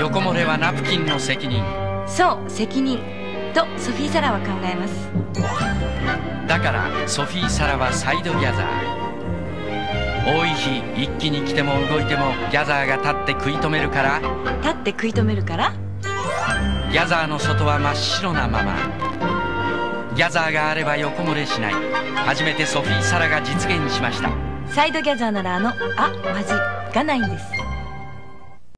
横漏れはナプキンの責任。そう責任とソフィー・サラは考えます。だからソフィー・サラはサイドギャザー。多い日一気に来ても動いてもギャザーが立って食い止めるから。立って食い止めるから？ギャザーの外は真っ白なまま。ギャザーがあれば横漏れしない。初めてソフィー・サラが実現しました。サイドギャザーならあのあまずいがないんです。